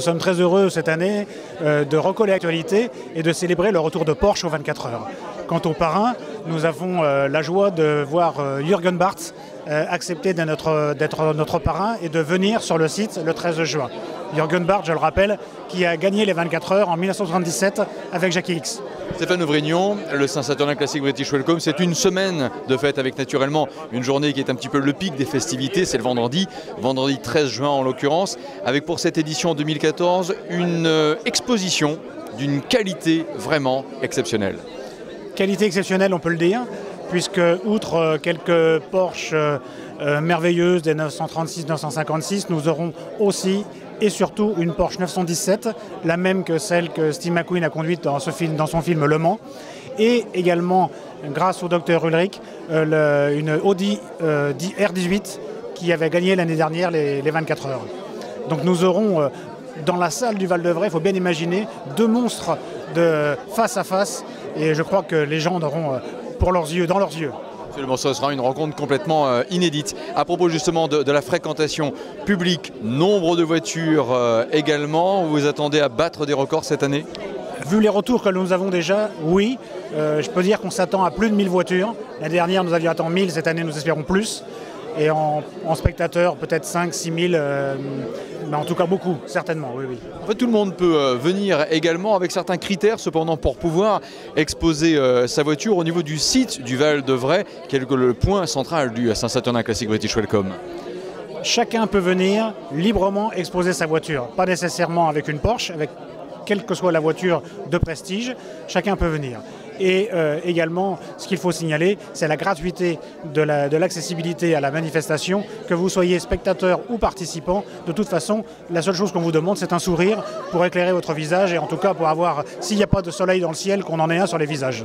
Nous sommes très heureux cette année euh, de recoller l'actualité et de célébrer le retour de Porsche aux 24 heures. Quant au parrain, nous avons euh, la joie de voir euh, Jürgen Bartz accepter d'être notre, parrain et de venir sur le site le 13 juin. Jürgen Bartz, je le rappelle, qui a gagné les 24 heures en 1977 avec Jackie X. Stéphane Ouvrignon, le Saint-Saturnin Classic British Welcome, c'est une semaine de fête avec naturellement une journée qui est un petit peu le pic des festivités, c'est le vendredi, vendredi 13 juin en l'occurrence, avec pour cette édition 2014 une euh, exposition d'une qualité vraiment exceptionnelle. Qualité exceptionnelle, on peut le dire, puisque outre euh, quelques Porsche euh, merveilleuses des 936-956, nous aurons aussi et surtout une Porsche 917, la même que celle que Steve McQueen a conduite dans, son film Le Mans, et également, grâce au docteur Ulrich, euh, une Audi euh, R18 qui avait gagné l'année dernière les, 24 heures. Donc nous aurons euh, dans la salle du Val-de-Vray, il faut bien imaginer, deux monstres face à face, et je crois que les gens auront pour leurs yeux, dans leurs yeux. Absolument, ce sera une rencontre complètement euh, inédite. À propos justement de, la fréquentation publique, nombre de voitures euh, également, vous vous attendez à battre des records cette année? Vu les retours que nous avons déjà, oui. Euh, je peux dire qu'on s'attend à plus de 1000 voitures. L'année dernière, nous avions attendu 1000, cette année, nous espérons plus et en, spectateurs peut-être 5 6 000, mais en tout cas beaucoup, certainement, oui, oui. En fait, tout le monde peut euh, venir également avec certains critères cependant pour pouvoir exposer euh, sa voiture au niveau du site du Val de Vray, qui est le point central du Saint-Saturnin Classic British Welcome. Chacun peut venir librement exposer sa voiture, pas nécessairement avec une Porsche, avec quelle que soit la voiture de prestige, chacun peut venir. Et euh, également, ce qu'il faut signaler, c'est la gratuité de l'accessibilité à la manifestation, que vous soyez spectateur ou participant. De toute façon, la seule chose qu'on vous demande, c'est un sourire pour éclairer votre visage et en tout cas pour avoir, s'il n'y a pas de soleil dans le ciel, qu'on en ait un sur les visages.